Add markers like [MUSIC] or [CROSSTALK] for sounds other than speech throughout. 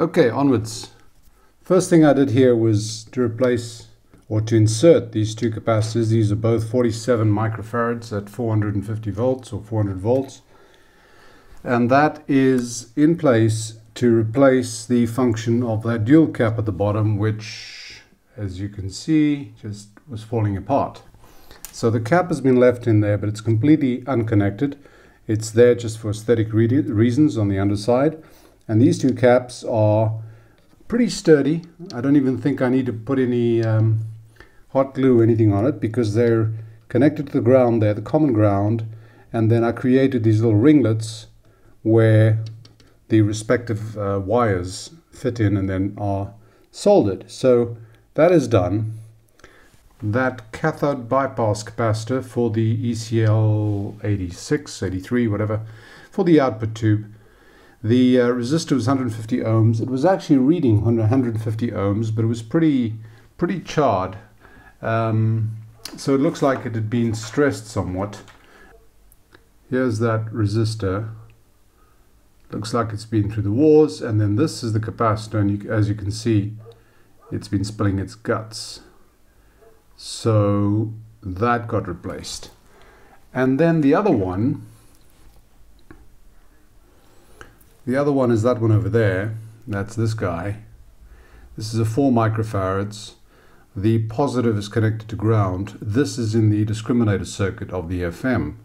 Okay, onwards. First thing I did here was to replace or to insert these two capacitors. These are both 47 microfarads at 450 volts or 400 volts. And that is in place to replace the function of that dual cap at the bottom, which, as you can see, just was falling apart. So the cap has been left in there, but it's completely unconnected. It's there just for aesthetic re reasons on the underside. And these two caps are pretty sturdy. I don't even think I need to put any um, hot glue or anything on it because they're connected to the ground there, the common ground. And then I created these little ringlets where the respective uh, wires fit in and then are soldered. So that is done. That cathode bypass capacitor for the ECL 86, 83, whatever, for the output tube the uh, resistor was 150 ohms. It was actually reading 150 ohms, but it was pretty pretty charred. Um, so it looks like it had been stressed somewhat. Here's that resistor. Looks like it's been through the wars, and then this is the capacitor, and you, as you can see, it's been spilling its guts. So that got replaced. And then the other one The other one is that one over there. That's this guy. This is a 4 microfarads. The positive is connected to ground. This is in the discriminator circuit of the FM.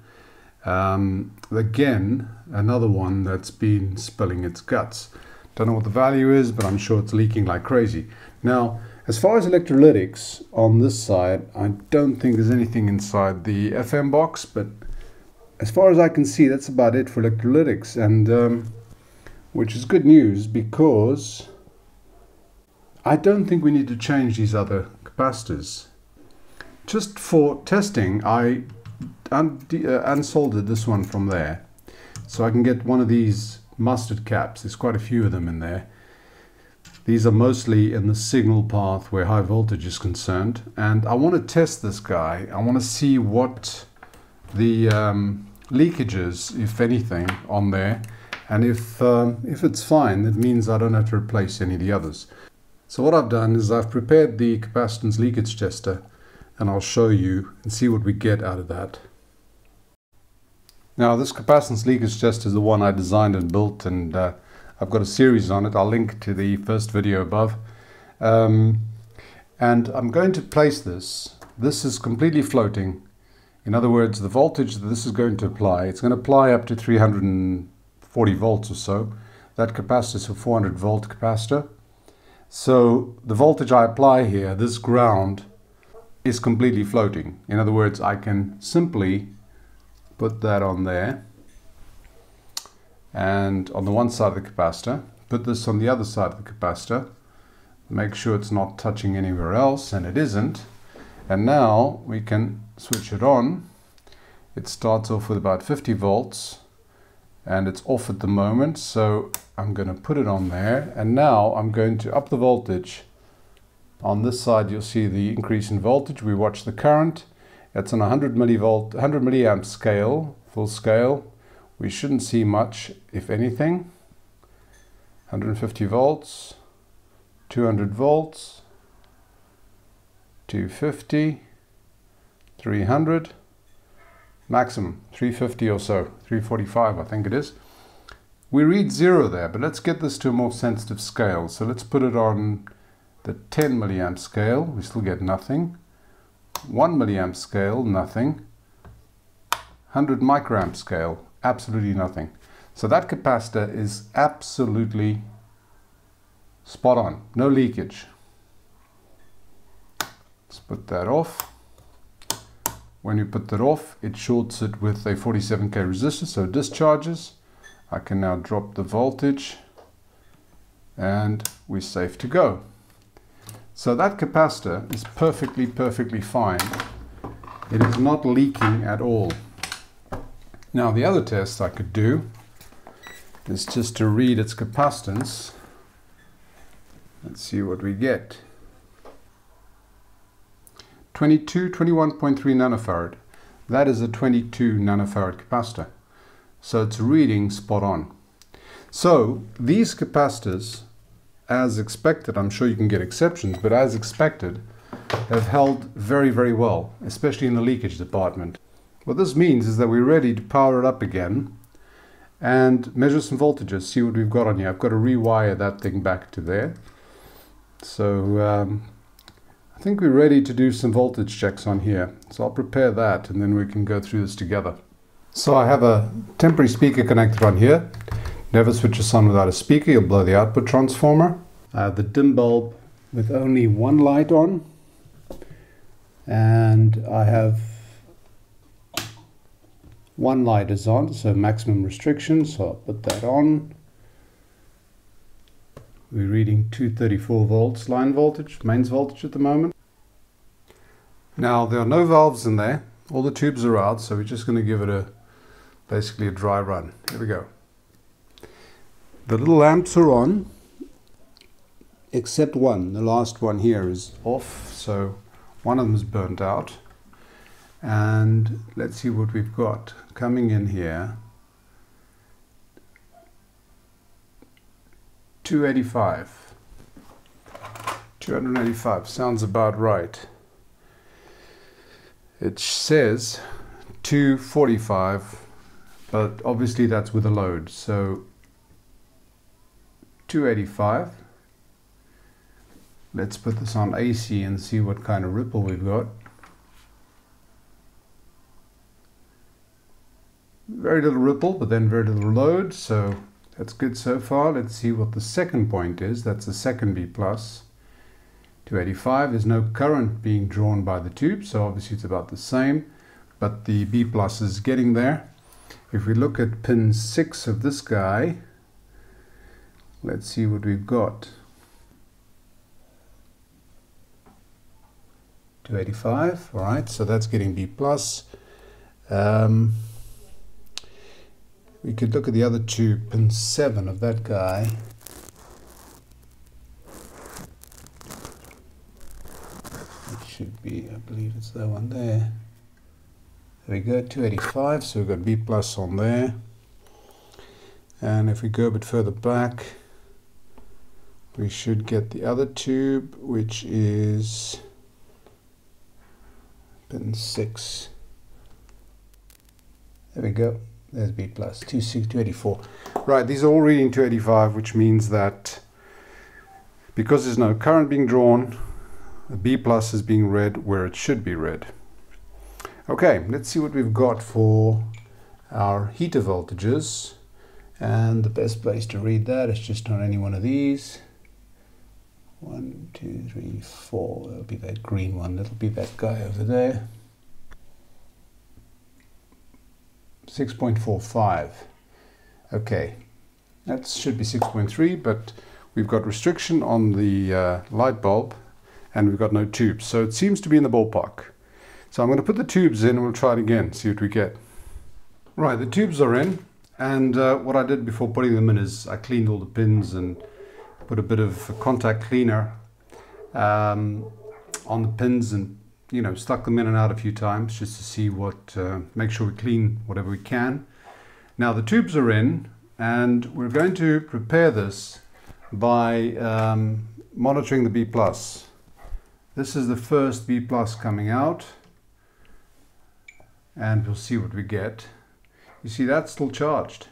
Um, again, another one that's been spilling its guts. Don't know what the value is, but I'm sure it's leaking like crazy. Now, as far as electrolytics on this side, I don't think there's anything inside the FM box, but as far as I can see, that's about it for electrolytics. And um, which is good news because I don't think we need to change these other capacitors. Just for testing, I un uh, unsoldered this one from there. So I can get one of these mustard caps. There's quite a few of them in there. These are mostly in the signal path where high voltage is concerned. And I want to test this guy. I want to see what the um, leakages, if anything, on there and if, um, if it's fine, it means I don't have to replace any of the others. So what I've done is I've prepared the capacitance leakage tester and I'll show you and see what we get out of that. Now this capacitance leakage tester is the one I designed and built and uh, I've got a series on it. I'll link to the first video above. Um, and I'm going to place this. This is completely floating. In other words, the voltage that this is going to apply, it's going to apply up to 300 40 volts or so. That capacitor is a 400 volt capacitor. So the voltage I apply here, this ground, is completely floating. In other words, I can simply put that on there and on the one side of the capacitor, put this on the other side of the capacitor, make sure it's not touching anywhere else, and it isn't. And now we can switch it on. It starts off with about 50 volts and it's off at the moment so I'm going to put it on there. And now I'm going to up the voltage. On this side you'll see the increase in voltage. We watch the current. It's on 100 millivolt 100 milliamp scale full scale. We shouldn't see much if anything. 150 volts 200 volts 250 300 maximum 350 or so 345 I think it is. We read zero there but let's get this to a more sensitive scale. So let's put it on the 10 milliamp scale. We still get nothing. 1 milliamp scale nothing. 100 microamp scale absolutely nothing. So that capacitor is absolutely spot on. No leakage. Let's put that off when you put that off, it shorts it with a 47k resistor, so discharges. I can now drop the voltage and we're safe to go. So that capacitor is perfectly, perfectly fine. It is not leaking at all. Now the other test I could do is just to read its capacitance. Let's see what we get. 22, 21.3 nanofarad. That is a 22 nanofarad capacitor. So it's reading spot on. So these capacitors as expected, I'm sure you can get exceptions, but as expected, have held very, very well, especially in the leakage department. What this means is that we're ready to power it up again and measure some voltages, see what we've got on here. I've got to rewire that thing back to there. So um, I think we're ready to do some voltage checks on here. So I'll prepare that and then we can go through this together. So I have a temporary speaker connected on here. Never switch this on without a speaker, you'll blow the output transformer. I have the dim bulb with only one light on. And I have one light is on, so maximum restriction, so I'll put that on. We're reading 234 volts line voltage, mains voltage at the moment. Now there are no valves in there, all the tubes are out, so we're just going to give it a basically a dry run. Here we go. The little lamps are on, except one. The last one here is off, so one of them is burnt out. And let's see what we've got coming in here. 285. 285 sounds about right. It says 245, but obviously that's with a load. So 285. Let's put this on AC and see what kind of ripple we've got. Very little ripple, but then very little load, so that's good so far. Let's see what the second point is. That's the second B+. plus. 285, there's no current being drawn by the tube, so obviously it's about the same, but the B plus is getting there. If we look at pin 6 of this guy, let's see what we've got. 285, all right, so that's getting B plus. Um, we could look at the other two, pin 7 of that guy. It should be, I believe it's that one there. There we go, 285, so we've got B plus on there. And if we go a bit further back, we should get the other tube, which is pin 6. There we go. There's B plus, 284. Right, these are all reading 285, which means that because there's no current being drawn, the B plus is being read where it should be read. Okay, let's see what we've got for our heater voltages. And the best place to read that is just on any one of these. One, two, three, four. That'll be that green one. That'll be that guy over there. 6.45. Okay, that should be 6.3, but we've got restriction on the uh, light bulb and we've got no tubes. So it seems to be in the ballpark. So I'm going to put the tubes in and we'll try it again, see what we get. Right, the tubes are in. And uh, what I did before putting them in is I cleaned all the pins and put a bit of contact cleaner um, on the pins and you know, stuck them in and out a few times just to see what, uh, make sure we clean whatever we can. Now the tubes are in and we're going to prepare this by um, monitoring the B+. plus. This is the first B plus coming out and we'll see what we get. You see that's still charged.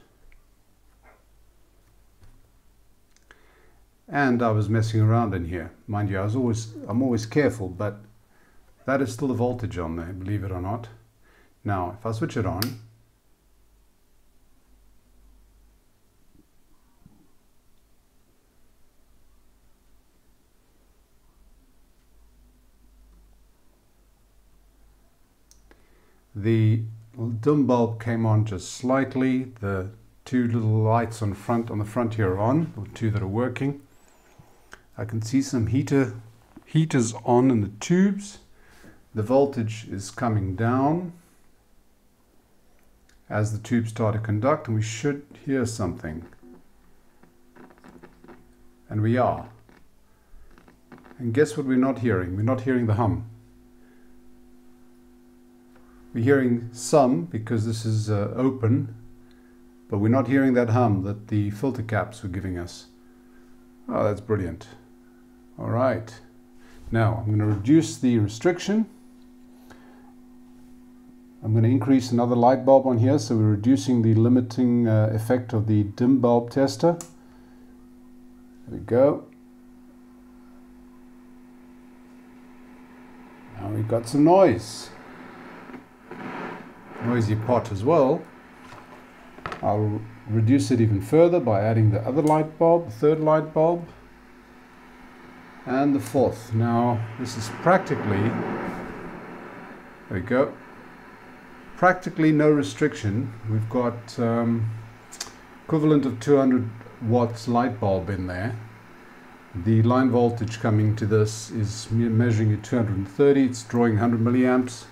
And I was messing around in here. Mind you, I was always, I'm always careful, but that is still the voltage on there, believe it or not. Now, if I switch it on, the dim bulb came on just slightly. The two little lights on front on the front here are on, the two that are working. I can see some heater heaters on in the tubes the voltage is coming down as the tubes start to conduct and we should hear something. And we are. And guess what we're not hearing? We're not hearing the hum. We're hearing some because this is uh, open, but we're not hearing that hum that the filter caps were giving us. Oh, that's brilliant. All right. Now I'm going to reduce the restriction. I'm going to increase another light bulb on here, so we're reducing the limiting uh, effect of the dim bulb tester. There we go. Now we've got some noise. Noisy pot as well. I'll reduce it even further by adding the other light bulb, the third light bulb, and the fourth. Now this is practically, there we go, practically no restriction. We've got um, equivalent of 200 watts light bulb in there. The line voltage coming to this is measuring at 230, it's drawing 100 milliamps.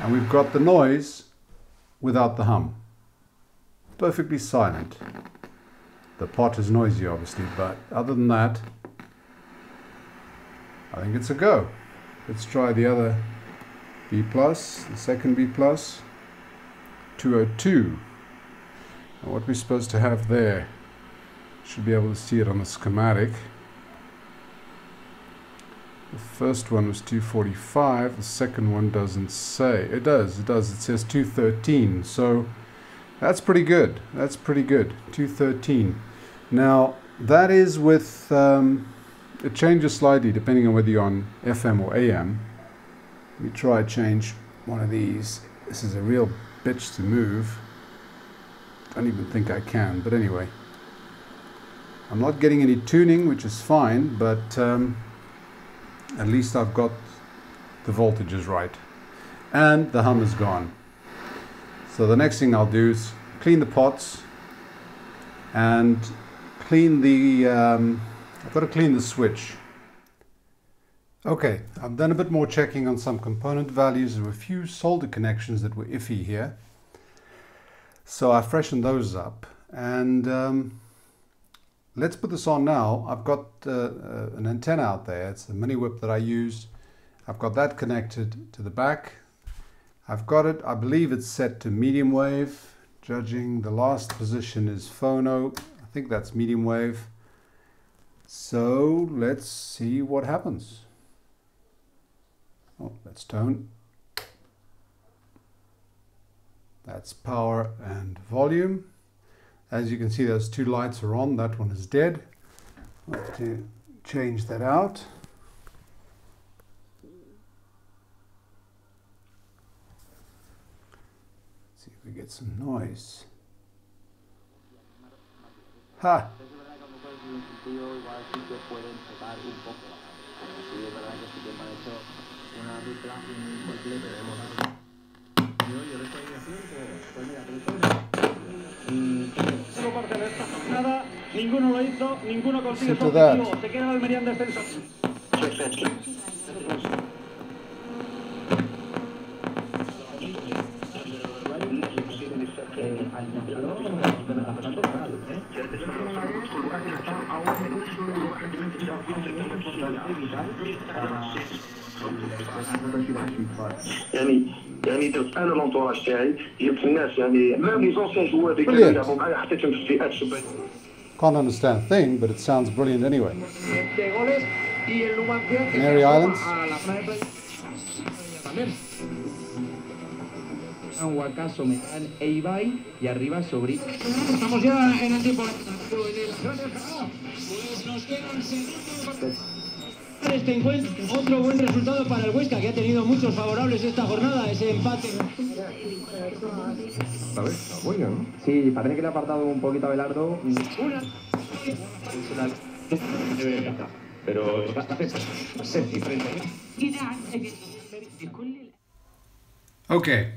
And we've got the noise without the hum. Perfectly silent. The pot is noisy obviously, but other than that, I think it's a go. Let's try the other B plus, the second B plus, 202. And what we're supposed to have there, should be able to see it on the schematic. The first one was 245, the second one doesn't say. It does, it does, it says 213. So that's pretty good, that's pretty good, 213. Now that is with, um, it changes slightly depending on whether you're on FM or AM. Let me try change one of these. This is a real bitch to move. Don't even think I can, but anyway. I'm not getting any tuning, which is fine, but um, at least I've got the voltages right. And the hum is gone. So the next thing I'll do is clean the pots and clean the, um, I've got to clean the switch. Okay, I've done a bit more checking on some component values. There were a few solder connections that were iffy here. So I freshened those up and um, let's put this on now. I've got uh, uh, an antenna out there. It's a mini whip that I use. I've got that connected to the back. I've got it, I believe it's set to medium wave. Judging the last position is phono. I think that's medium wave. So let's see what happens. Oh, that's tone. That's power and volume. As you can see, those two lights are on. That one is dead. I'll have to change that out. Let's see if we get some noise. Ha! [LAUGHS] una dupla completa de Yo, yo le estoy haciendo, pues mira, pero parte de esta jornada, ninguno lo hizo, ninguno consigue su objetivo. Se queda el Almería en descenso. يعني يعني درت انا لونطوراج تاعي جبت الناس يعني ميم لي زونسيون جوار اللي كانوا يلعبوا معايا حطيتهم في الفئات الشباب Can't understand a thing, but it sounds brilliant anyway. Canary Islands. Guacaso, Metan e Ibai y arriba Sobri. Estamos ya en el tiempo. Pues nos quedan segundos Este encuentro. Otro buen resultado para el Huesca, que ha tenido muchos favorables esta jornada, ese empate. A ver, bueno, ¿no? Sí, parece que le ha apartado un poquito a Belardo. Una. Pero Okay,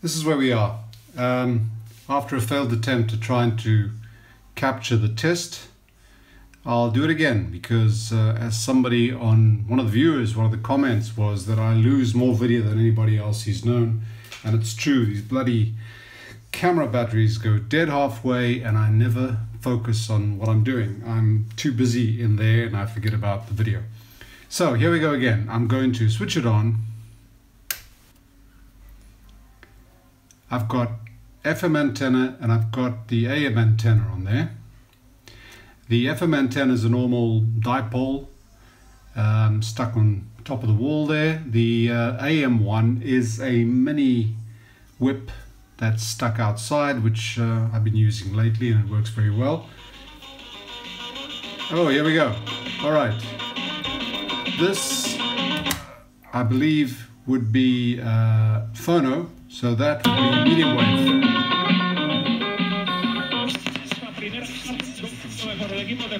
this is where we are. Um, after a failed attempt to try and to capture the test, I'll do it again because uh, as somebody on one of the viewers, one of the comments was that I lose more video than anybody else he's known. And it's true, these bloody camera batteries go dead halfway and I never focus on what I'm doing. I'm too busy in there and I forget about the video. So here we go again. I'm going to switch it on. I've got FM antenna and I've got the AM antenna on there The FM antenna is a normal dipole um, stuck on top of the wall there. The uh, AM one is a mini whip that's stuck outside, which uh, I've been using lately and it works very well. Oh, here we go. All right. This, I believe, would be uh, phono, so that would be medium wave. el equipo de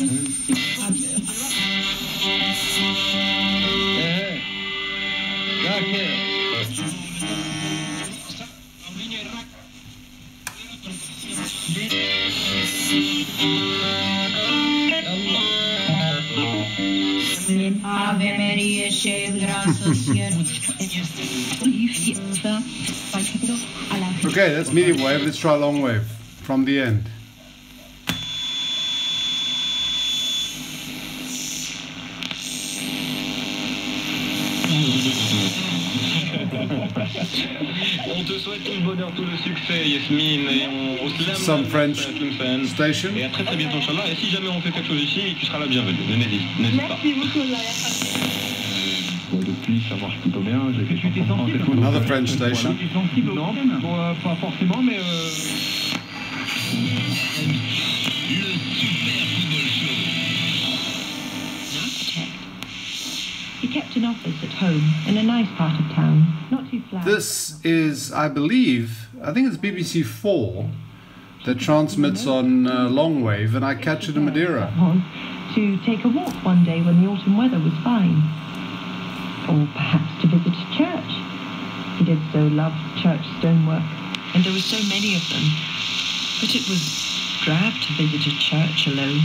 Thank you. Ave Maria, cheia de graça, Senhor. Okay, that's medium wave. Let's try long wave from the end. [LAUGHS] On te souhaite tout le bonheur, tout le succès, Yasmine, et on, se lève. Some French station. Et à très très bientôt, Inch'Allah. Et si jamais on fait quelque chose ici, tu seras la bienvenue. N'hésite n'hésite pas. Bon, depuis, ça marche plutôt bien. J'ai fait chanson français et tout. donc, Another euh, French station. Non, euh, pas forcément, mais euh, He kept an office at home in a nice part of town, not too flat. This is, I believe, I think it's BBC Four that transmits on uh, long wave, and I catch it in Madeira. To take a walk one day when the autumn weather was fine. Or perhaps to visit a church. He did so love church stonework, and there were so many of them. But it was drab to visit a church alone.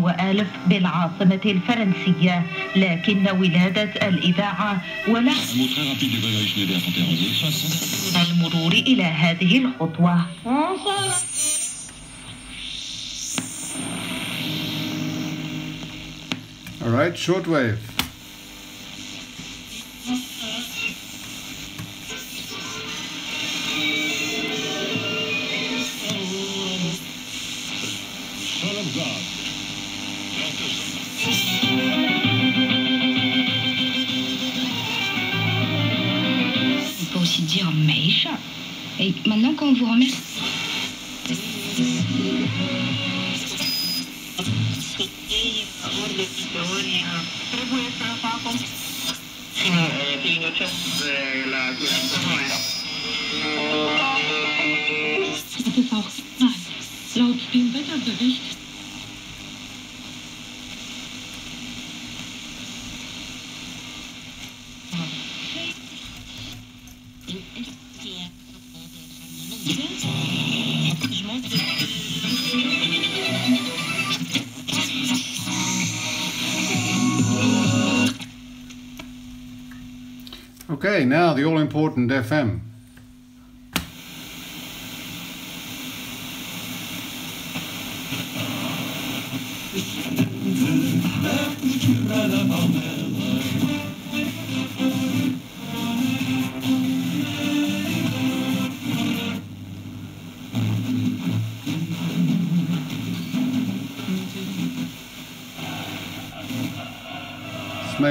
وألف بالعاصمة الفرنسية لكن ولادة الإذاعة ولحن المرور إلى هذه الخطوة. All right, short wave. Okay, now the all important FM.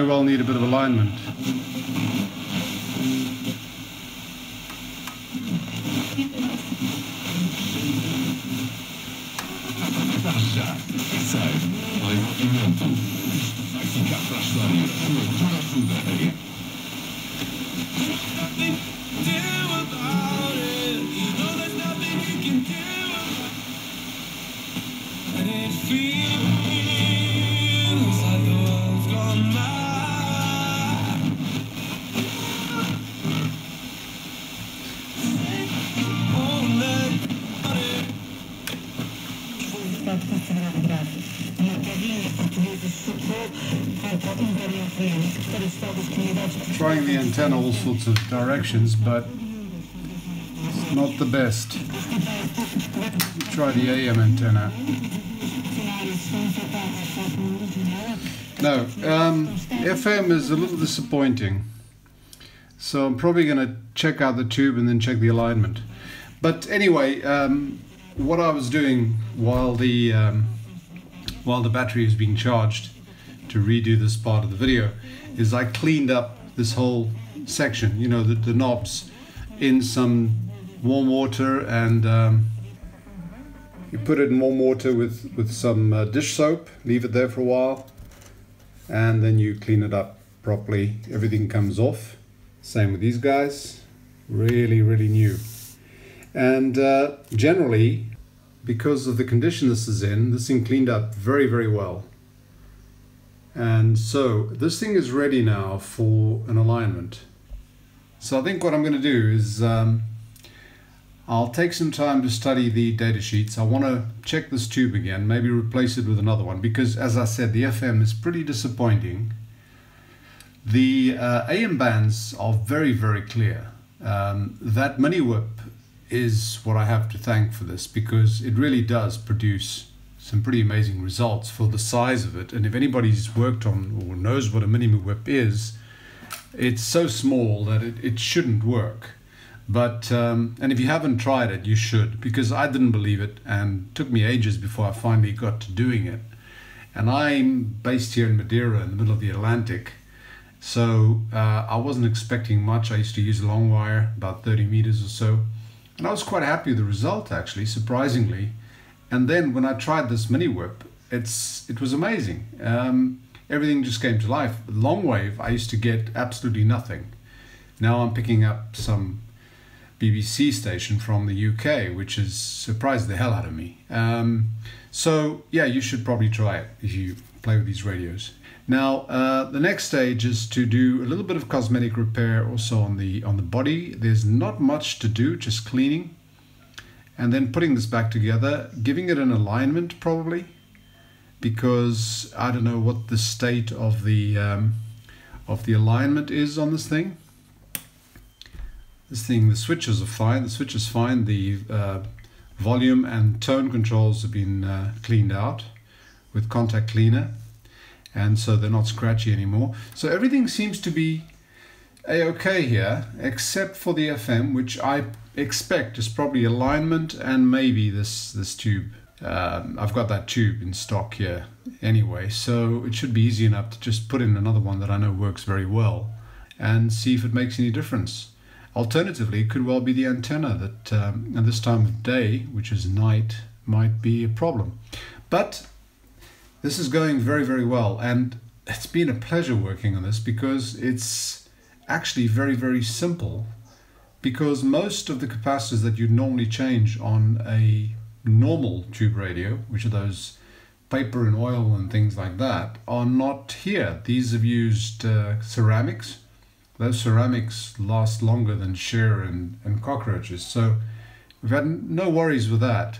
Well need a bit of alignment. Uma trying the antenna all sorts of directions, but it's not the best. Try the AM antenna. No, um, FM is a little disappointing. So I'm probably going to check out the tube and then check the alignment. But anyway, um, what I was doing while the um, while the battery is being charged to redo this part of the video is I cleaned up this whole section, you know, the, the knobs in some warm water and um, you put it in warm water with, with some uh, dish soap, leave it there for a while, and then you clean it up properly. Everything comes off. Same with these guys. Really, really new. And uh, generally, because of the condition this is in, this thing cleaned up very, very well. And so this thing is ready now for an alignment. So I think what I'm going to do is um, I'll take some time to study the data sheets. I want to check this tube again, maybe replace it with another one because as I said, the FM is pretty disappointing. The uh, AM bands are very, very clear. Um, that mini whip is what I have to thank for this because it really does produce some pretty amazing results for the size of it. And if anybody's worked on or knows what a mini whip is, it's so small that it, it shouldn't work. But, um, and if you haven't tried it, you should because I didn't believe it and it took me ages before I finally got to doing it. And I'm based here in Madeira in the middle of the Atlantic. So uh, I wasn't expecting much. I used to use a long wire, about 30 meters or so. And I was quite happy with the result actually, surprisingly. And then when I tried this mini whip, it's it was amazing. Um, everything just came to life. Long wave, I used to get absolutely nothing. Now I'm picking up some BBC station from the UK, which has surprised the hell out of me. Um, so yeah, you should probably try it if you play with these radios. Now uh, the next stage is to do a little bit of cosmetic repair also on the on the body. There's not much to do, just cleaning and then putting this back together, giving it an alignment probably, because I don't know what the state of the um, of the alignment is on this thing. This thing, the switches are fine. The switch is fine. The uh, volume and tone controls have been uh, cleaned out with contact cleaner, and so they're not scratchy anymore. So everything seems to be a-okay here, except for the FM, which I expect is probably alignment and maybe this, this tube. Um, I've got that tube in stock here anyway, so it should be easy enough to just put in another one that I know works very well and see if it makes any difference. Alternatively, it could well be the antenna that um, at this time of day, which is night, might be a problem. But this is going very, very well, and it's been a pleasure working on this because it's actually very, very simple because most of the capacitors that you'd normally change on a normal tube radio, which are those paper and oil and things like that, are not here. These have used uh, ceramics. Those ceramics last longer than Cher and, and cockroaches. So we've had no worries with that.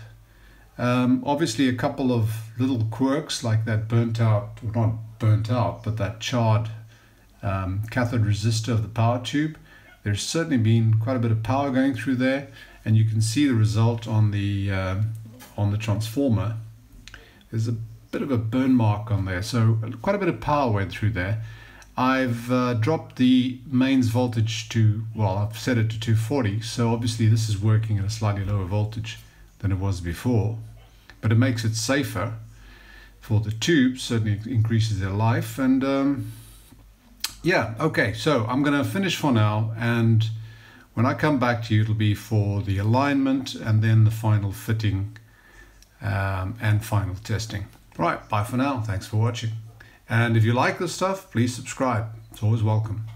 Um, obviously, a couple of little quirks like that burnt out, well, not burnt out, but that charred um, cathode resistor of the power tube. There's certainly been quite a bit of power going through there, and you can see the result on the uh, on the transformer. There's a bit of a burn mark on there, so quite a bit of power went through there. I've uh, dropped the mains voltage to, well, I've set it to 240, so obviously this is working at a slightly lower voltage than it was before, but it makes it safer for the tube, certainly increases their life, and um, yeah, okay, so I'm going to finish for now and when I come back to you it'll be for the alignment and then the final fitting um, and final testing. Right, bye for now. Thanks for watching. And if you like this stuff, please subscribe. It's always welcome.